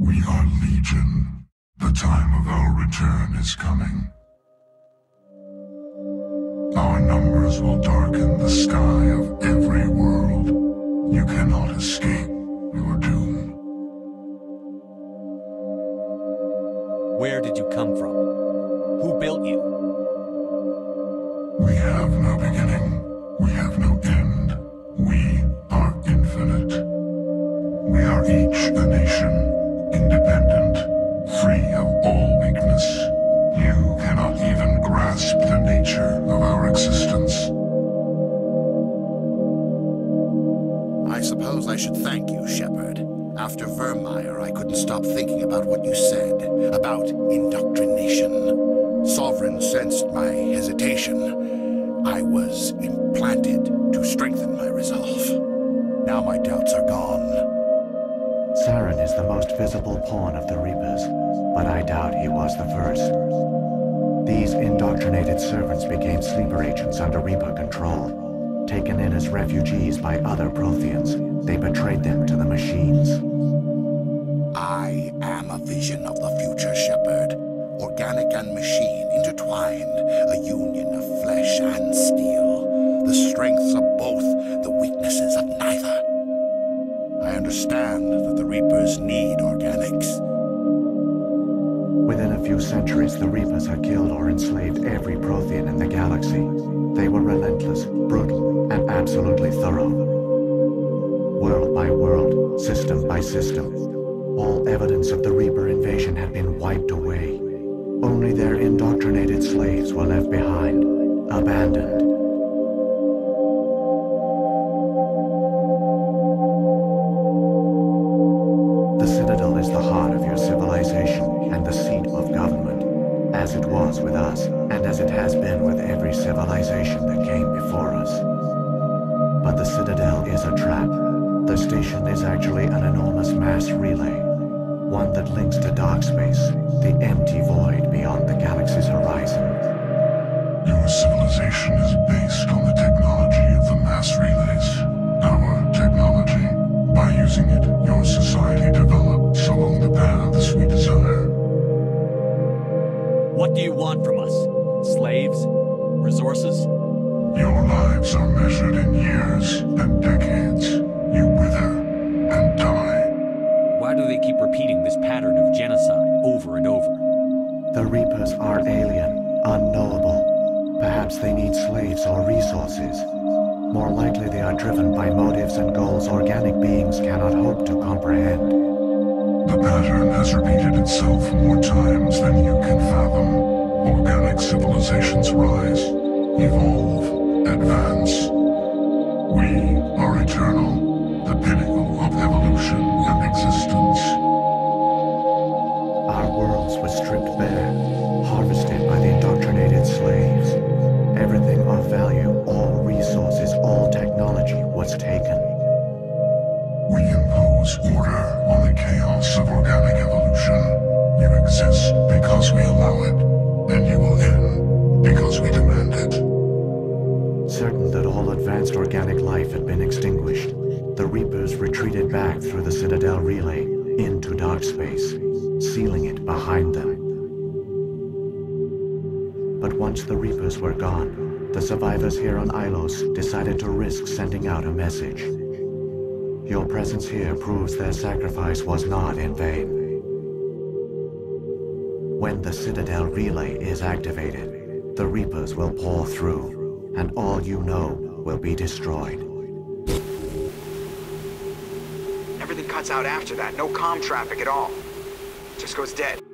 We are Legion. The time of our return is coming. Our numbers will darken the sky of every world. You cannot escape your doom. Where did you come from? Who built you? I suppose I should thank you, Shepard. After Virmire, I couldn't stop thinking about what you said, about indoctrination. Sovereign sensed my hesitation. I was implanted to strengthen my resolve. Now my doubts are gone. Saren is the most visible pawn of the Reapers, but I doubt he was the first. These indoctrinated servants became sleeper agents under Reaper control. Taken in as refugees by other Protheans, they betrayed them to the machines. I am a vision of the future, Shepard. Organic and machine intertwined, World by world, system by system, all evidence of the Reaper invasion had been wiped away. Only their indoctrinated slaves were left behind, abandoned. The Citadel is the heart of your civilization and the seat of government, as it was with us, and as it has been with every civilization that came before us. But the Citadel is a trap. The station is actually an enormous mass relay, one that links to dark space, the empty void beyond the galaxy's horizon. Your civilization is The Reapers are alien, unknowable. Perhaps they need slaves or resources. More likely they are driven by motives and goals organic beings cannot hope to comprehend. The pattern has repeated itself more times than you can fathom. Organic civilizations rise, evolve, advance. We advanced organic life had been extinguished, the Reapers retreated back through the Citadel relay into dark space, sealing it behind them. But once the Reapers were gone, the survivors here on Ilos decided to risk sending out a message. Your presence here proves their sacrifice was not in vain. When the Citadel relay is activated, the Reapers will pour through, and all you know will be destroyed. Everything cuts out after that. No comm traffic at all. Just goes dead.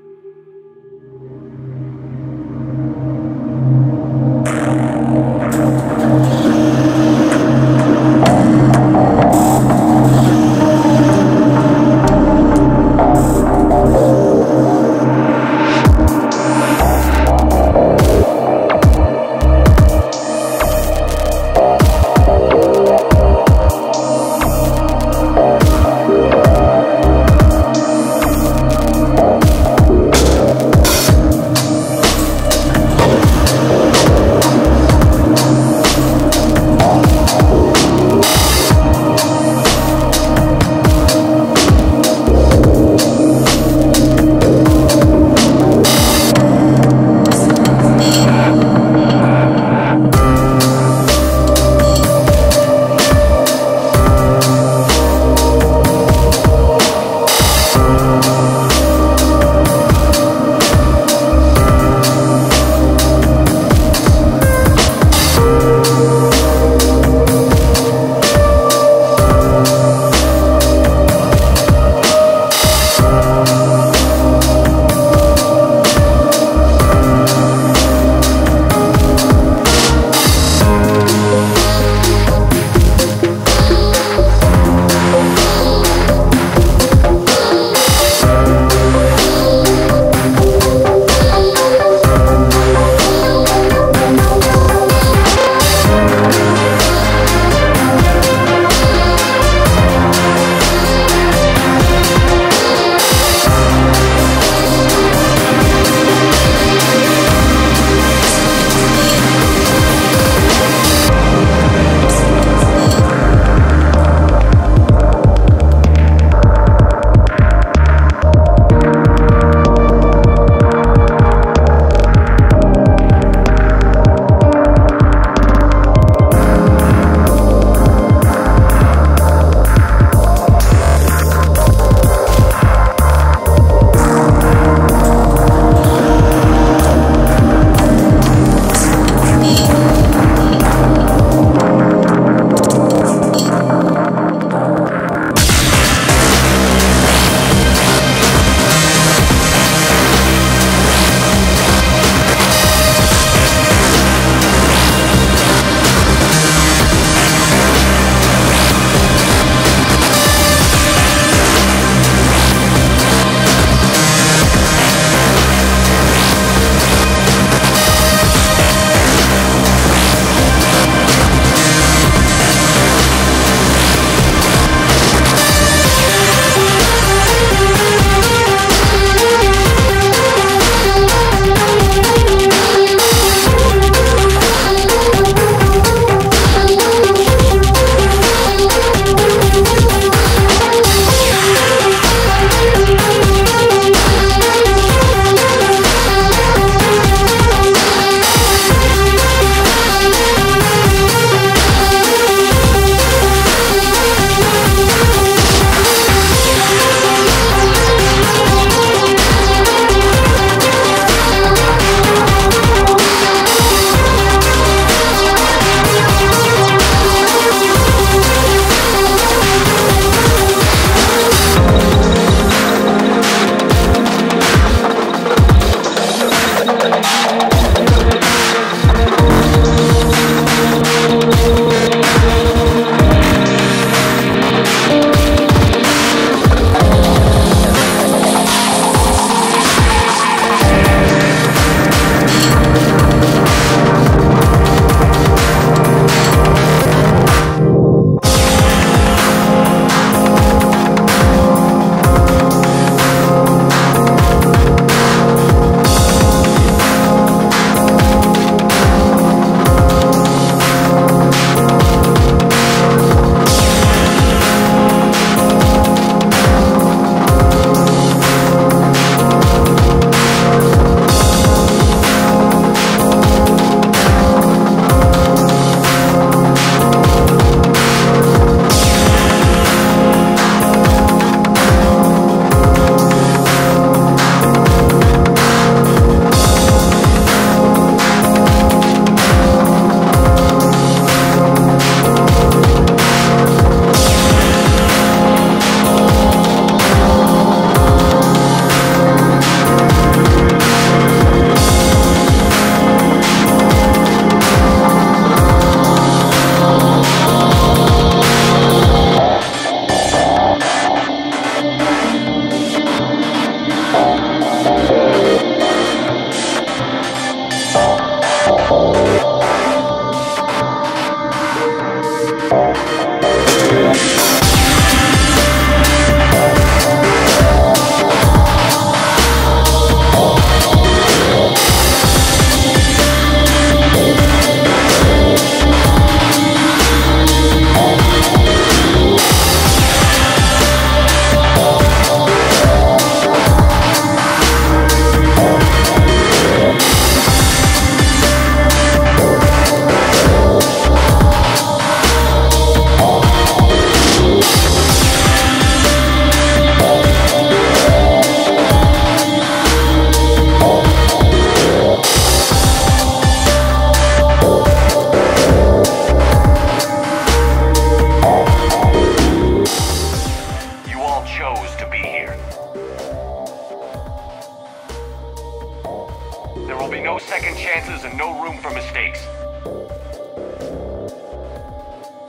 be no second chances and no room for mistakes.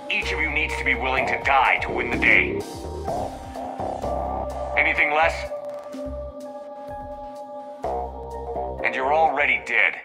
Each of you needs to be willing to die to win the day. Anything less? And you're already dead.